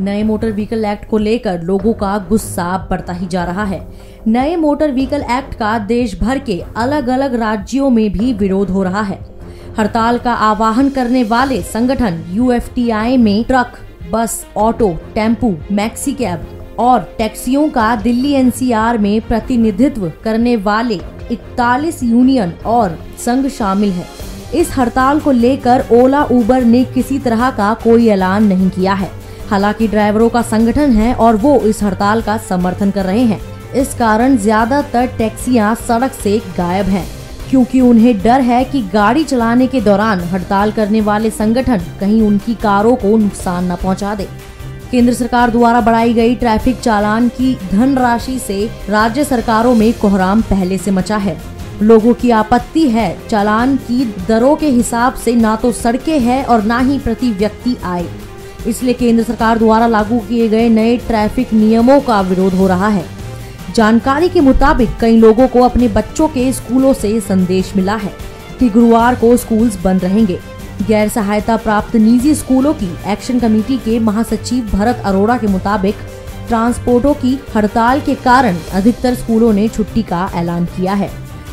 नए motor vehicle act को लेकर लोगों का गुस्सा बढ़ता ही जा रहा है। नए मोटर व्हीकल एक्ट का देश भर के अलग अलग राज्यों में भी विरोध हो रहा है। हड़ताल का आवाहन करने वाले संगठन यू में ट्रक, बस, ऑटो, टेंपू, मैक्सी कैब और टैक्सियों का दिल्ली एनसीआर में प्रतिनिधित्व करने वाले 41 यूनियन और संघ शामिल है। इस हड़ताल को लेकर ओला उबर ने किसी तरह का कोई ऐलान नहीं किया है। हालाँकि ड्राइवरों का संगठन है और वो इस हड़ताल का समर्थन कर रहे हैं। इस कारण ज़्यादातर टैक्सियाँ सड़क से गायब हैं, क्योंकि उन्हें डर है कि गाड़ी चलाने के दौरान हड़ताल करने वाले संगठन कहीं उनकी कारों को नुकसान न पहुँचा दे। केंद्र सरकार द्वारा बढ़ाई गई ट्रैफ़िक चालान की धनराशि से राज्य सरकारों में कोहराम पहले से मचा है। लोगों की आपत्ति है, चालान की दरों के हिसाब से ना तो सड़कें हैं और ना ही प्रति व्यक्ति आए इसलिए केंद्र सरकार द्वारा लागू किए गए नए ट्रैफ़िक नियमों का विरोध हो रहा है। जानकारी के मुताबिक कई लोगों को अपने बच्चों के स्कूलों से संदेश मिला है कि गुरुवार को स्कूल्स बंद रहेंगे। गैर सहायता प्राप्त निजी स्कूलों की एक्शन कमेटी के महासचिव भरत अरोड़ा के मुताबिक ट्रांसपोर्टों की हड़ताल के कारण अधिकतर स्कूलों ने छुट्टी का ऐलान किया है।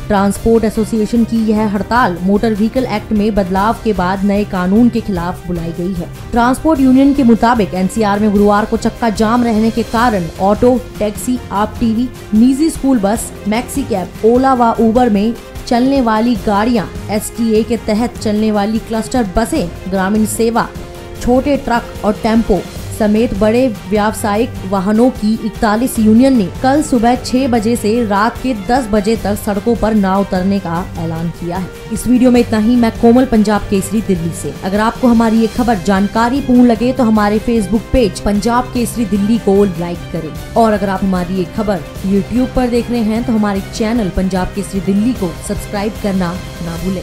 ट्रांसपोर्ट एसोसिएशन की यह हड़ताल मोटर व्हीकल एक्ट में बदलाव के बाद नए कानून के खिलाफ बुलाई गई है। ट्रांसपोर्ट यूनियन के मुताबिक एनसीआर में गुरुवार को चक्का जाम रहने के कारण ऑटो, टैक्सी, आप टीवी, निजी school bus, maxi cab, Ola व उबर में चलने वाली गाड़ियाँ, एसटीए के तहत चलने वाली क्लस्टर बसें, ग्रामीण सेवा, छोटे ट्रक और टेंपो समेत बड़े व्यावसायिक वाहनों की 41 यूनियन ने कल सुबह 6 बजे से रात के 10 बजे तक सड़कों पर न उतरने का ऐलान किया है। इस वीडियो में इतना ही। मैं कोमल पंजाब केसरी, दिल्ली से। अगर आपको हमारी ये खबर जानकारी पूर्ण लगे तो हमारे फेसबुक पेज पंजाब केसरी, दिल्ली को लाइक करें। और अगर आप हमारी ये खबर यूट्यूब पर देख रहे हैं तो हमारे चैनल पंजाब केसरी, दिल्ली को सब्सक्राइब करना ना भूलें।